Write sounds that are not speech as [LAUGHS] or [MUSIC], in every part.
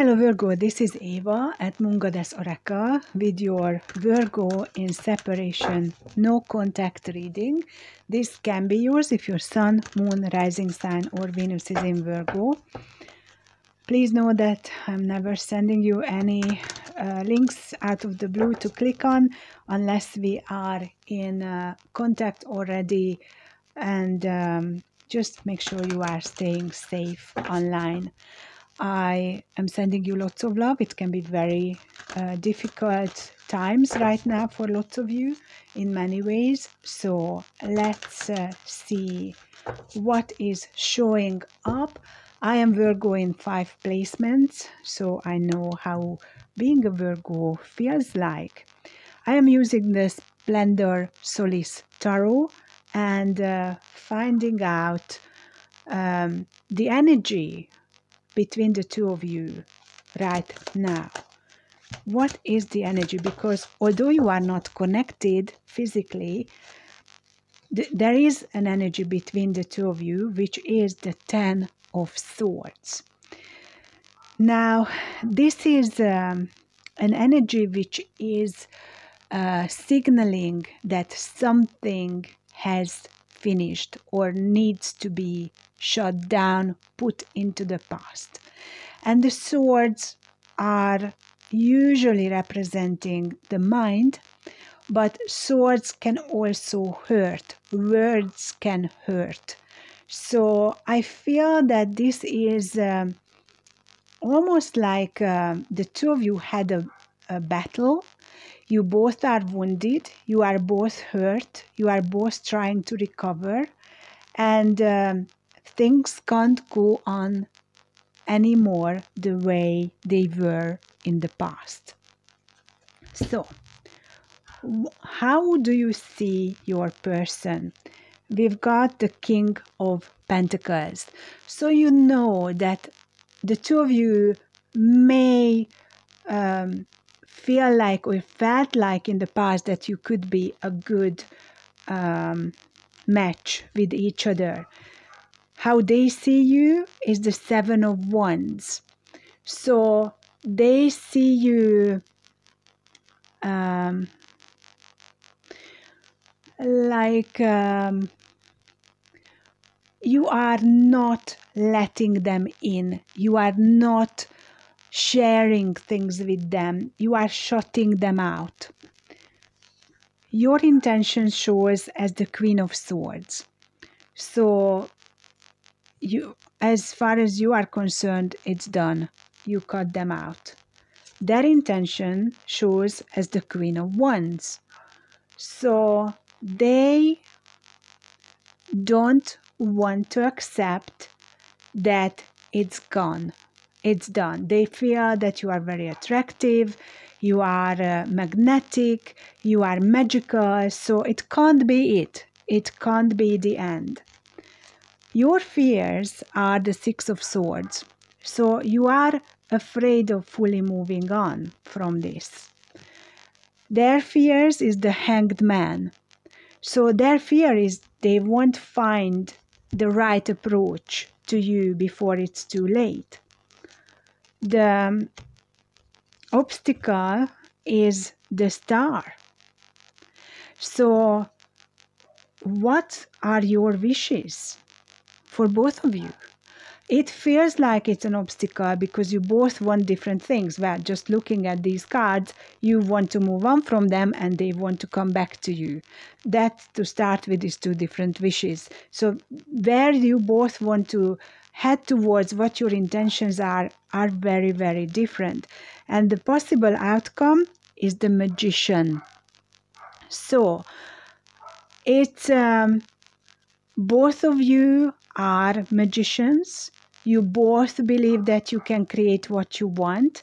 Hello Virgo, this is Eva at Goddess Oracle with your Virgo in separation, no contact reading. This can be yours if your Sun, Moon, Rising sign or Venus is in Virgo. Please know that I'm never sending you any uh, links out of the blue to click on unless we are in uh, contact already and um, just make sure you are staying safe online. I am sending you lots of love. It can be very uh, difficult times right now for lots of you in many ways. So let's uh, see what is showing up. I am Virgo in five placements, so I know how being a Virgo feels like. I am using the Splendor Solis Tarot and uh, finding out um, the energy between the two of you right now. What is the energy? Because although you are not connected physically, th there is an energy between the two of you, which is the Ten of Swords. Now, this is um, an energy which is uh, signaling that something has finished or needs to be shut down, put into the past. And the swords are usually representing the mind, but swords can also hurt, words can hurt. So I feel that this is um, almost like uh, the two of you had a, a battle. You both are wounded, you are both hurt, you are both trying to recover, and um, things can't go on anymore the way they were in the past. So, how do you see your person? We've got the King of Pentacles. So you know that the two of you may um, feel like or felt like in the past that you could be a good um, match with each other how they see you is the seven of wands. So they see you um, like um, you are not letting them in. You are not sharing things with them. You are shutting them out. Your intention shows as the queen of swords. So you as far as you are concerned it's done. You cut them out. Their intention shows as the queen of wands. So they don't want to accept that it's gone. It's done. They feel that you are very attractive you are uh, magnetic you are magical so it can't be it. It can't be the end your fears are the Six of Swords. So you are afraid of fully moving on from this. Their fears is the hanged man. So their fear is they won't find the right approach to you before it's too late. The um, obstacle is the star. So, what are your wishes? For both of you. It feels like it's an obstacle because you both want different things. Well, just looking at these cards, you want to move on from them and they want to come back to you. That to start with is two different wishes. So, where you both want to head towards what your intentions are, are very, very different. And the possible outcome is the magician. So, it's um, both of you are magicians. You both believe that you can create what you want,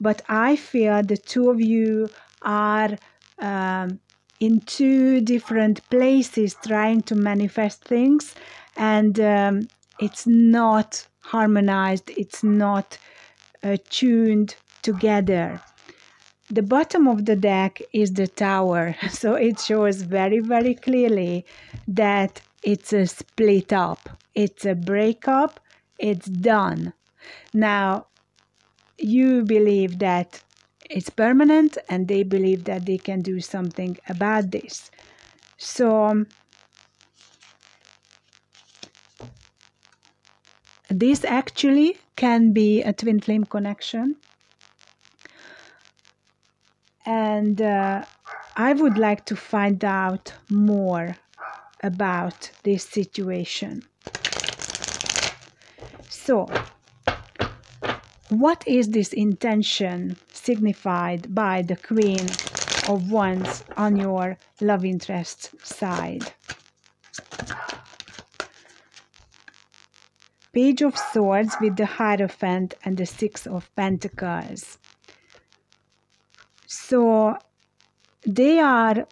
but I feel the two of you are um, in two different places trying to manifest things, and um, it's not harmonized, it's not uh, tuned together. The bottom of the deck is the tower, [LAUGHS] so it shows very, very clearly that it's a split up, it's a breakup, it's done. Now, you believe that it's permanent and they believe that they can do something about this. So this actually can be a twin flame connection and uh, I would like to find out more about this situation. So, what is this intention signified by the Queen of Wands on your love interest side? Page of Swords with the Hierophant and the Six of Pentacles. So they are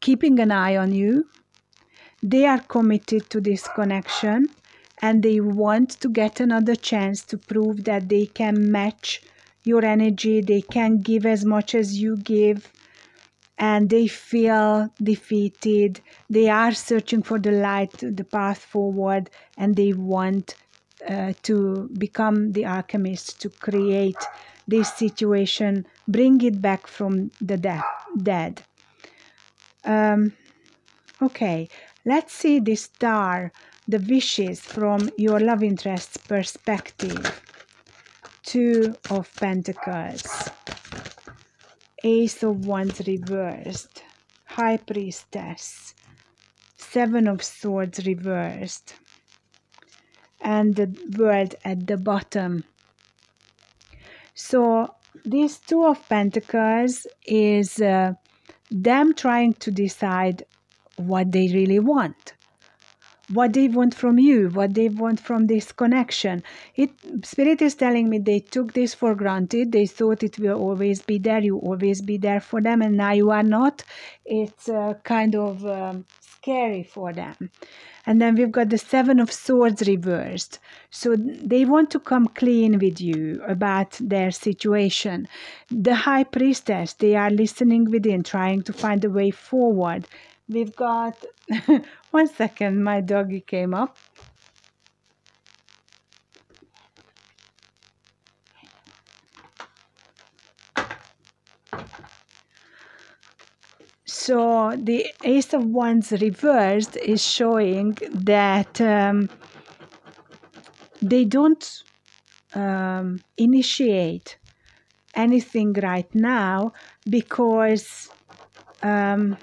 keeping an eye on you. They are committed to this connection and they want to get another chance to prove that they can match your energy, they can give as much as you give, and they feel defeated. They are searching for the light, the path forward, and they want uh, to become the alchemist to create this situation, bring it back from the de- dead. Um, okay, let's see the star, the wishes from your love interest's perspective. Two of Pentacles, Ace of Wands reversed, High Priestess, Seven of Swords reversed, and the World at the bottom. So, these Two of Pentacles is. Uh, them trying to decide what they really want what they want from you what they want from this connection it spirit is telling me they took this for granted they thought it will always be there you always be there for them and now you are not it's uh, kind of um, scary for them and then we've got the Seven of Swords reversed. So they want to come clean with you about their situation. The High Priestess, they are listening within, trying to find a way forward. We've got, [LAUGHS] one second, my doggy came up. So the Ace of Wands reversed is showing that um, they don't um, initiate anything right now because um,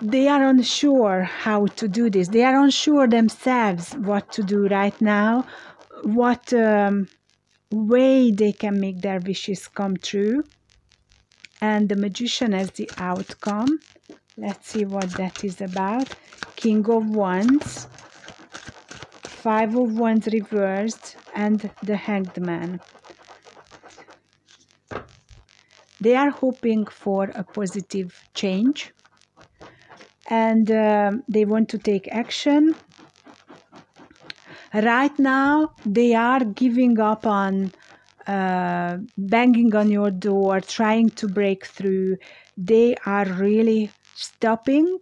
they are unsure how to do this. They are unsure themselves what to do right now, what um, way they can make their wishes come true and the magician as the outcome. Let's see what that is about. King of Wands, Five of Wands reversed, and the Hanged Man. They are hoping for a positive change and uh, they want to take action. Right now, they are giving up on uh, banging on your door, trying to break through, they are really stopping,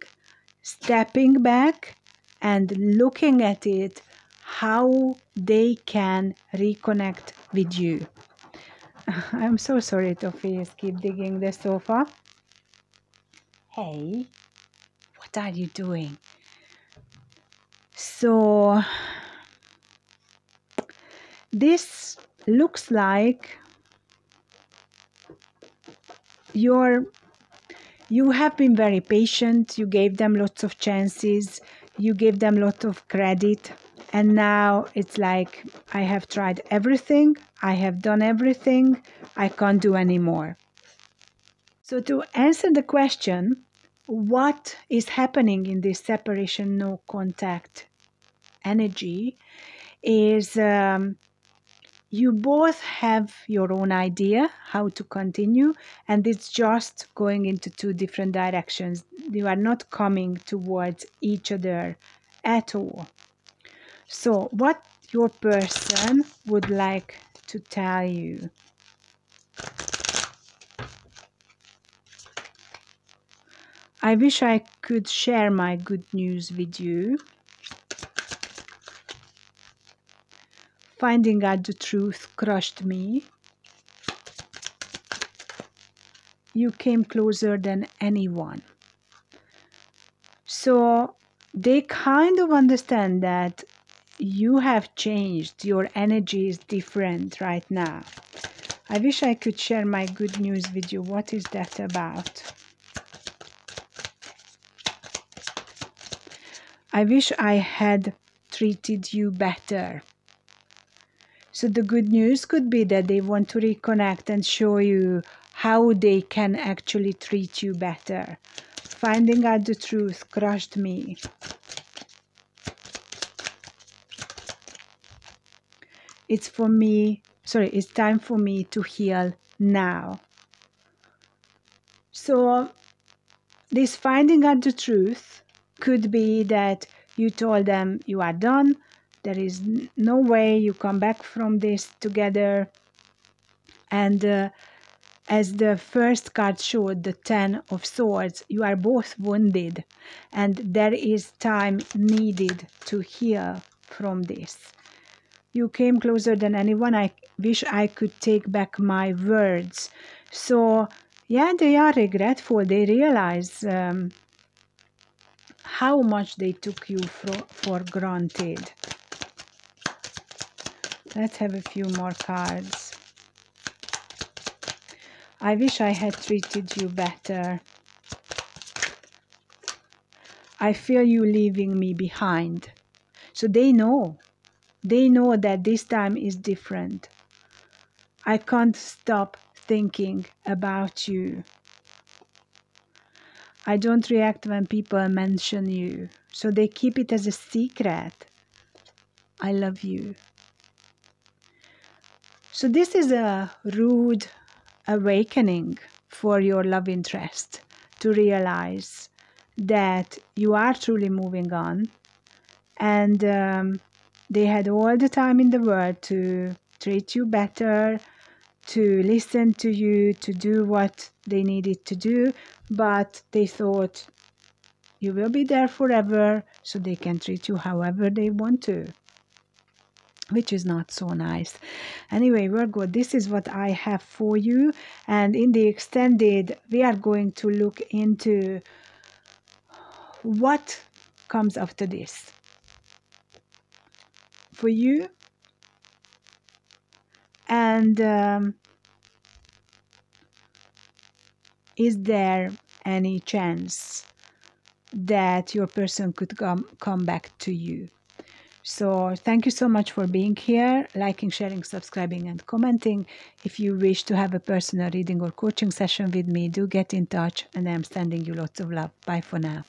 stepping back, and looking at it how they can reconnect with you. [LAUGHS] I'm so sorry, Tophies, keep digging the sofa. Hey, are you doing? So, this looks like you're you have been very patient. You gave them lots of chances. You gave them lots of credit. And now it's like i have tried everything. I have done everything. I can't do anymore. So to answer the question what is happening in this separation no contact energy is um, you both have your own idea how to continue and it's just going into two different directions. You are not coming towards each other at all. So what your person would like to tell you I wish I could share my good news with you finding out the truth crushed me. You came closer than anyone. So they kind of understand that you have changed. Your energy is different right now. I wish I could share my good news with you. What is that about? I wish I had treated you better. So the good news could be that they want to reconnect and show you how they can actually treat you better. Finding out the truth crushed me. It's for me, sorry, it's time for me to heal now. So, this finding out the truth could be that you told them you are done, there is no way you come back from this together. And uh, as the first card showed, the Ten of Swords, you are both wounded, and there is time needed to heal from this. You came closer than anyone. I wish I could take back my words. So, yeah, they are regretful. They realize um, how much they took you for, for granted. Let's have a few more cards. I wish I had treated you better. I feel you leaving me behind. So they know. They know that this time is different. I can't stop thinking about you. I don't react when people mention you, so they keep it as a secret. I love you. So, this is a rude awakening for your love interest to realize that you are truly moving on and um, they had all the time in the world to treat you better, to listen to you, to do what they needed to do, but they thought you will be there forever, so they can treat you however they want to. Which is not so nice. Anyway, Virgo, this is what I have for you. And in the extended, we are going to look into what comes after this for you and um, is there any chance that your person could come come back to you? So thank you so much for being here liking sharing subscribing and commenting. If you wish to have a personal reading or coaching session with me do get in touch and i'm sending you lots of love. Bye for now